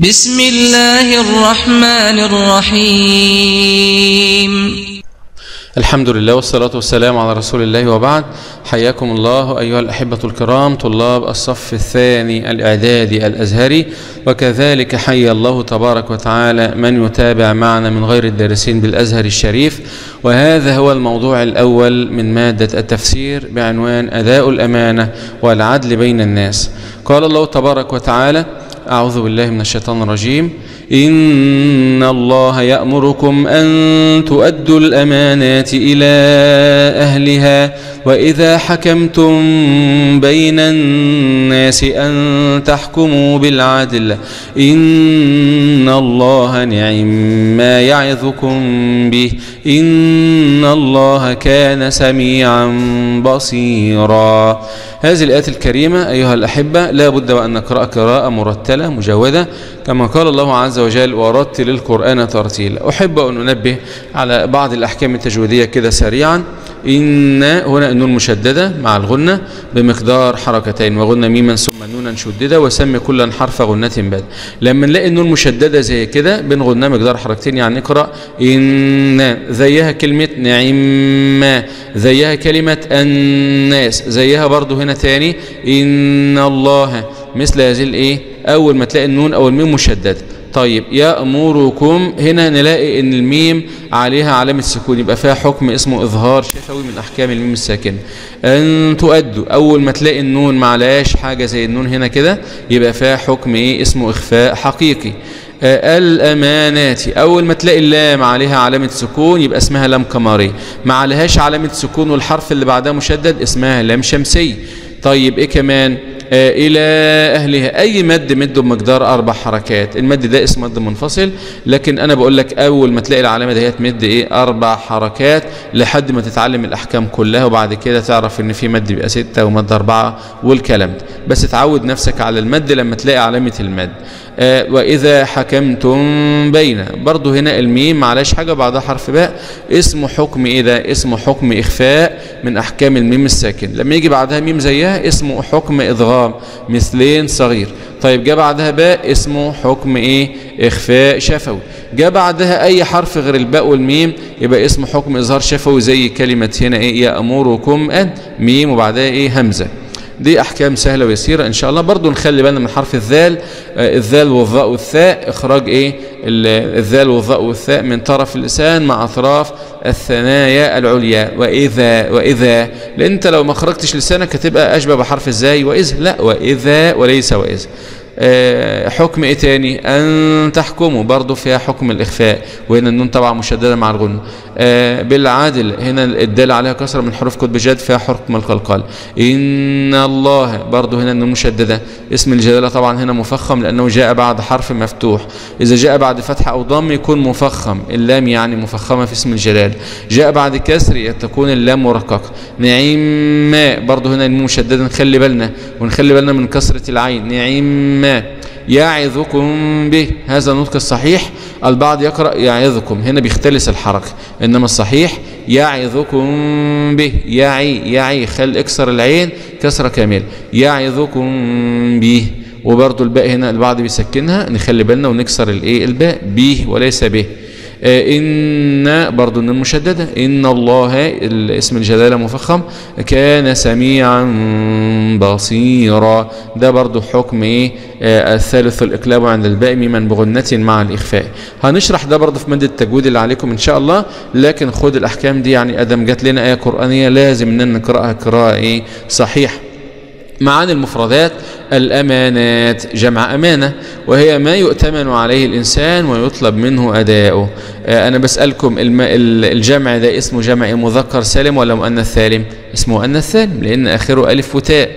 بسم الله الرحمن الرحيم. الحمد لله والصلاة والسلام على رسول الله وبعد. حياكم الله أيها الأحبة الكرام طلاب الصف الثاني الإعدادي الأزهري. وكذلك حي الله تبارك وتعالى من يتابع معنا من غير الدارسين بالأزهر الشريف. وهذا هو الموضوع الأول من مادة التفسير بعنوان أداء الأمانة والعدل بين الناس. قال الله تبارك وتعالى أعوذ بالله من الشيطان الرجيم. إن الله يأمركم أن تؤدوا الأمانات إلى أهلها وإذا حكمتم بين الناس أن تحكموا بالعدل. إن الله نعم ما يعظكم به. إن الله كان سميعا بصيرا. هذه الآيات الكريمة أيها الأحبة لا بد وأن نقرأ قراءة مرتلة مجودة كما قال الله عز وجل ورتل القرآن ترتيلا أحب أن أنبه على بعض الأحكام التجويدية كده سريعا. إن هنا النون مشددة مع الغنة بمقدار حركتين وغنة ميما ثم نونا شددة وسمي كلا حرف غنة باد لما نلاقي النون مشددة زي كده بنغنها مقدار حركتين يعني نقرأ إن زيها كلمة نعم زيها كلمة الناس زيها برضو هنا تاني إن الله. مثل هذه الإيه؟ أول ما تلاقي النون أو الميم مشددة. طيب يأمركم هنا نلاقي إن الميم عليها علامة سكون يبقى فيها حكم اسمه إظهار شفوي من أحكام الميم الساكنة. أن تؤدوا. أول ما تلاقي النون ما عليهاش حاجة زي النون هنا كده يبقى فيها حكم إيه؟ اسمه إخفاء حقيقي. الأمانات. أول ما تلاقي اللام عليها علامة سكون يبقى اسمها لام قمري. ما عليهاش علامة سكون والحرف اللي بعدها مشدد اسمها لام شمسي طيب إيه كمان؟ إلى أهلها. أي مد مده بمقدار أربع حركات. المد ده اسم مد منفصل لكن أنا بقول لك أول ما تلاقي العلامة دي تمد إيه؟ أربع حركات لحد ما تتعلم الأحكام كلها وبعد كده تعرف إن في مد بيبقى ستة ومد أربعة والكلام ده. بس تعود نفسك على المد لما تلاقي علامة المد. آه وإذا حكمتم بين برضو هنا الميم معلاش حاجة بعدها حرف باء. اسمه حكم إيه ده؟ اسمه حكم إخفاء من أحكام الميم الساكن. لما يجي بعدها ميم زيها اسمه حكم إضغام مثلين صغير. طيب جاء بعدها باء اسمه حكم إيه؟ إخفاء شفوي. جاء بعدها أي حرف غير الباء والميم يبقى اسمه حكم إظهار شفوي زي كلمة هنا إيه؟ يأمركم أن ميم وبعدها إيه؟ همزة. دي أحكام سهلة ويسيرة. إن شاء الله برضو نخلي بالنا من حرف الذال. آه الذال والظاء والثاء. إخراج إيه؟ الذال والظاء والثاء من طرف اللسان مع أطراف الثنايا العليا. واذا وإذا. لأن انت لو ما خرجتش لسانك هتبقى أشبه بحرف الزاي. واذ لا وإذا وليس وإذ. أه حكم إيه تاني؟ أن تحكموا. برضو فيها حكم الإخفاء. وهنا النون طبعا مشددة مع الغن أه بالعادل. هنا الدال عليها كسره من حروف قطب جاد فيها حكم القلقال. إن الله برضو هنا النون مشددة. اسم الجلالة طبعا هنا مفخم لأنه جاء بعد حرف مفتوح. إذا جاء بعد فتحه أو ضم يكون مفخم. اللام يعني مفخمة في اسم الجلال. جاء بعد كسر تكون اللام مرققه نعيم برضو هنا النون مشددة. نخلي بالنا ونخلي بالنا من كسرة العين. نعيم يعظكم به. هذا النطق الصحيح. البعض يقرأ يعظكم. هنا بيختلس الحركة. إنما الصحيح يعظكم به. يعي يعي خل اكسر العين كسرة كاملة يعظكم به. وبرضو الباء هنا البعض بيسكنها. نخلي بالنا ونكسر الإيه؟ الباء به وليس به. إن برضو النون مشددة إن الله اسم الجلالة مفخم كان سميعا بصيرا. ده برضو حكم إيه؟ الثالث الإقلاب عند الباء من بغنة مع الإخفاء. هنشرح ده برضو في مادة التجويد اللي عليكم إن شاء الله لكن خد الأحكام دي يعني أدم جات لنا آية قرآنية لازم إن نقرأها قراءة إيه؟ صحيح معاني المفردات الأمانات جمع أمانة وهي ما يؤتمن عليه الإنسان ويطلب منه أداؤه. أنا بسألكم الجمع ده اسمه جمع مذكر سالم ولا مؤنث سالم؟ اسمه مؤنث سالم لأن آخره ألف وتاء.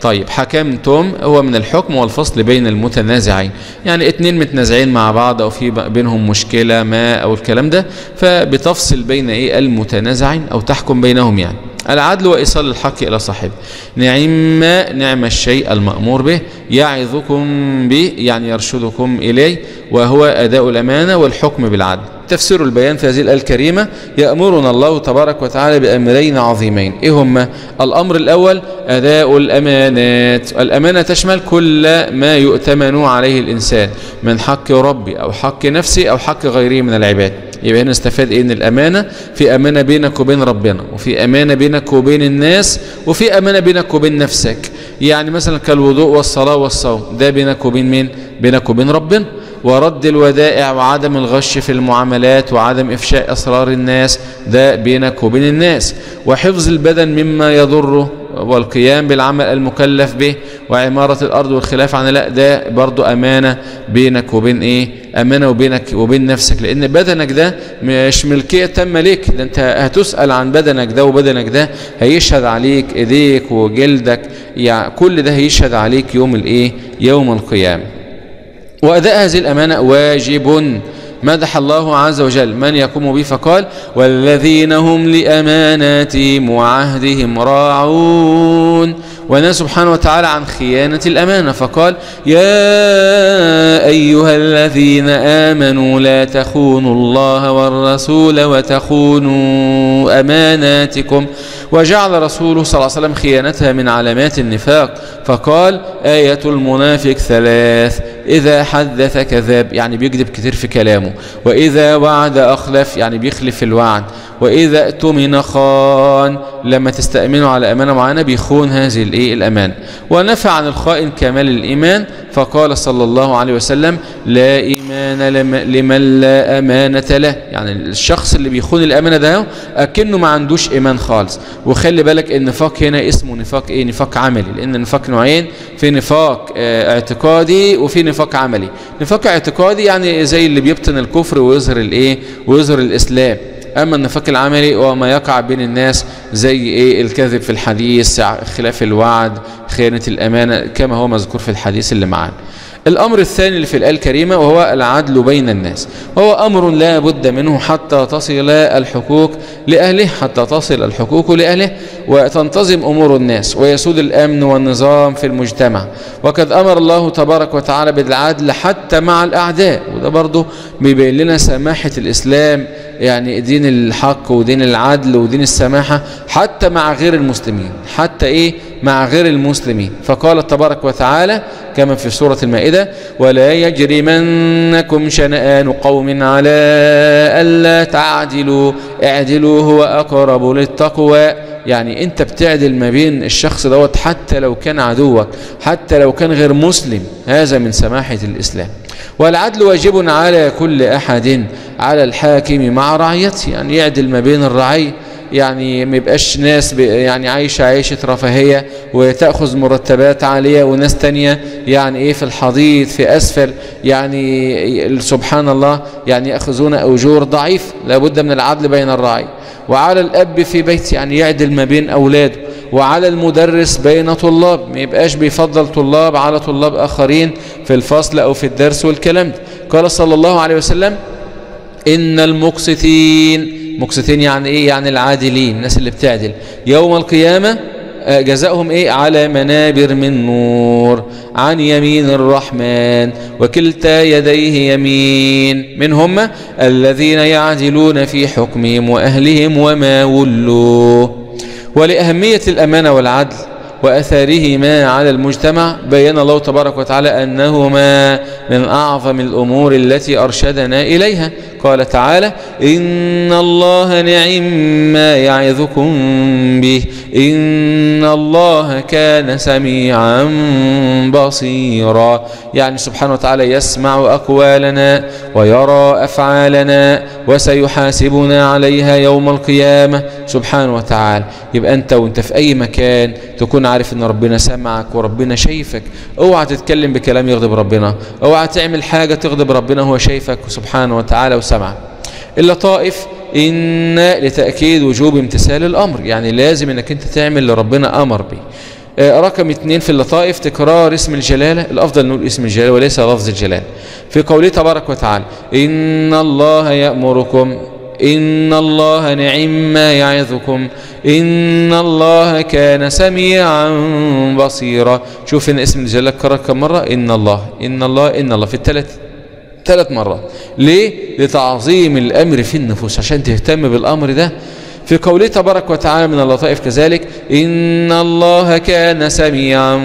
طيب حكمتم هو من الحكم والفصل بين المتنازعين. يعني اتنين متنازعين مع بعض أو في بينهم مشكلة ما أو الكلام ده فبتفصل بين إيه؟ المتنازعين أو تحكم بينهم يعني. العدل وإيصال الحق إلى صاحبه نعم نعم الشيء المأمور به يعظكم به يعني يرشدكم إليه وهو أداء الأمانة والحكم بالعدل. تفسير البيان في هذه الآية الكريمة يأمرنا الله تبارك وتعالى بأمرين عظيمين. إيه هما؟ الأمر الأول أداء الأمانات. الأمانة تشمل كل ما يؤتمن عليه الإنسان من حق ربي أو حق نفسي أو حق غيره من العباد. يبقى هنا نستفاد إيه؟ إن الأمانة في أمانة بينك وبين ربنا وفي أمانة بينك وبين الناس وفي أمانة بينك وبين نفسك. يعني مثلا كالوضوء والصلاة والصوم ده بينك وبين مين؟ بينك وبين ربنا. ورد الودائع وعدم الغش في المعاملات وعدم إفشاء أسرار الناس ده بينك وبين الناس. وحفظ البدن مما يضره والقيام بالعمل المكلف به وعمارة الأرض والخلاف عن لا ده برضو أمانة بينك وبين إيه؟ أمانة وبينك وبين نفسك. لأن بدنك ده مش ملكية تامة ليك ده أنت هتسأل عن بدنك ده وبدنك ده هيشهد عليك إيديك وجلدك يعني كل ده هيشهد عليك يوم الإيه؟ يوم القيامة. وأداء هذه الأمانة واجب مدح الله عز وجل. من يقوم به فقال والذين هم لأماناتهم وعهدهم راعون. ونهى سبحانه وتعالى عن خيانة الأمانة فقال يا أيها الذين آمنوا لا تخونوا الله والرسول وتخونوا أماناتكم. وجعل رسوله صلى الله عليه وسلم خيانتها من علامات النفاق. فقال آية المنافق ثلاث. إذا حدث كذاب يعني بيكذب كتير في كلامه. وإذا وعد أخلف يعني بيخلف الوعد. وإذا اؤتمن خان لما تستأمنوا على أمانة معينة بيخون هذه الإيه الأمان. ونفى عن الخائن كمال الإيمان فقال صلى الله عليه وسلم لا إيمان لمن لا أمانة له. يعني الشخص اللي بيخون الأمانة ده أكنه ما عندوش إيمان خالص. وخلي بالك النفاق هنا اسمه نفاق إيه؟ نفاق عملي. لأن النفاق نوعين في نفاق آه اعتقادي وفي نفاق عملي. نفاق اعتقادي يعني زي اللي بيبطن الكفر ويظهر الإيه ويظهر الإسلام. أما النفاق العملي هو ما يقع بين الناس زي إيه؟ الكذب في الحديث خلاف الوعد خيانة الأمانة كما هو مذكور في الحديث اللي معانا. الأمر الثاني اللي في الآية الكريمة وهو العدل بين الناس. وهو أمر لا بد منه حتى تصل الحقوق لأهله حتى تصل الحقوق لأهله. وتنتظم أمور الناس ويسود الأمن والنظام في المجتمع. وقد أمر الله تبارك وتعالى بالعدل حتى مع الأعداء. وده برضه بيبين لنا سماحة الإسلام يعني دين الحق ودين العدل ودين السماحة حتى مع غير المسلمين حتى إيه؟ مع غير المسلمين. فقال تبارك وتعالى كما في سورة المائدة ولا يجرمنكم شنآن قوم على ألا تعدلوا اعدلوا هو أقرب للتقوى. يعني أنت بتعدل ما بين الشخص دوت حتى لو كان عدوك حتى لو كان غير مسلم هذا من سماحة الإسلام. والعدل واجب على كل أحد على الحاكم مع رعيته يعني يعدل ما بين الرعية يعني ما يبقاش ناس يعني عايشة عيشة رفاهية وتأخذ مرتبات عالية وناس تانية يعني إيه في الحضيض في أسفل يعني سبحان الله يعني يأخذون أجور ضعيف لابد من العدل بين الرعي وعلى الأب في بيت يعني يعدل ما بين أولاده. وعلى المدرس بين طلاب. ما يبقاش بيفضل طلاب على طلاب آخرين في الفصل أو في الدرس والكلام ده. قال صلى الله عليه وسلم إن المقسطين مقسطين يعني إيه؟ يعني العادلين الناس اللي بتعدل. يوم القيامة جزاؤهم إيه؟ على منابر من نور عن يمين الرحمن وكلتا يديه يمين. من هم؟ الذين يعدلون في حكمهم وأهلهم وما ولوا. ولأهمية الأمانة والعدل وأثارهما على المجتمع بين الله تبارك وتعالى أنهما من أعظم الأمور التي أرشدنا إليها. قال تعالى إن الله نعم ما يعظكم به إن الله كان سميعا بصيرا. يعني سبحانه وتعالى يسمع أقوالنا ويرى أفعالنا وسيحاسبنا عليها يوم القيامة. سبحانه وتعالى يبقى أنت وأنت في أي مكان تكون عارف أن ربنا سمعك وربنا شايفك. اوعى تتكلم بكلام يغضب ربنا. اوعى تعمل حاجة تغضب ربنا هو شايفك سبحانه وتعالى وسمعك. اللطائف إن لتأكيد وجوب امتثال الأمر. يعني لازم أنك أنت تعمل اللي ربنا أمر به رقم اثنين في اللطائف تكرار اسم الجلالة. الأفضل نقول اسم الجلالة وليس لفظ الجلالة. في قوله تبارك وتعالى إن الله يأمركم إن الله نعم ما يعظكم. إن الله كان سميعا بصيرا. شوف ان اسم الجلال كرر كم مرة؟ إن الله. إن الله إن الله. في الثلاث ثلاث مرات. ليه؟ لتعظيم الأمر في النفوس. عشان تهتم بالأمر ده. في قوله تبارك وتعالى من اللطائف كذلك إن الله كان سميعا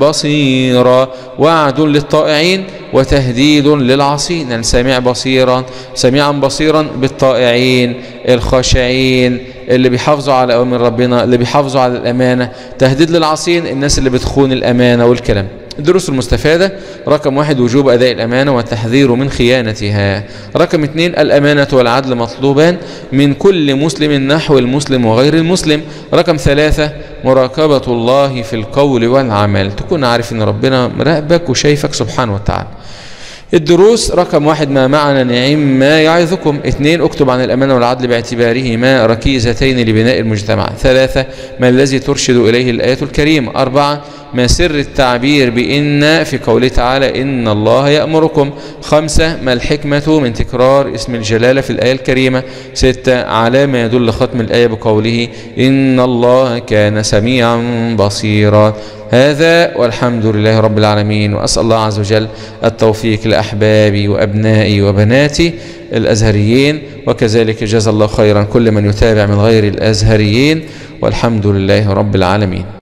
بصيرا. وعد للطائعين وتهديد للعاصين. يعني سميع بصيرا سميعا بصيرا بالطائعين الخاشعين اللي بيحافظوا على أوامر ربنا اللي بيحافظوا على الأمانة. تهديد للعاصين الناس اللي بتخون الأمانة والكلام. الدروس المستفادة رقم واحد وجوب أداء الأمانة والتحذير من خيانتها. رقم اثنين الأمانة والعدل مطلوبان من كل مسلم نحو المسلم وغير المسلم. رقم ثلاثة مراقبة الله في القول والعمل. تكون عارف إن ربنا مراقبك وشايفك سبحانه وتعالى. الدروس رقم واحد ما معنى نعيم ما يعظكم. اثنين اكتب عن الأمانة والعدل باعتبارهما ركيزتين لبناء المجتمع. ثلاثة ما الذي ترشد إليه الآية الكريمة. أربعة ما سر التعبير بإن في قوله تعالى إن الله يأمركم. خمسة ما الحكمة من تكرار اسم الجلالة في الآية الكريمة. ستة على ما يدل ختم الآية بقوله إن الله كان سميعا بصيرا. هذا والحمد لله رب العالمين وأسأل الله عز وجل التوفيق لأحبابي وأبنائي وبناتي الأزهريين وكذلك جزا الله خيرا كل من يتابع من غير الأزهريين. والحمد لله رب العالمين.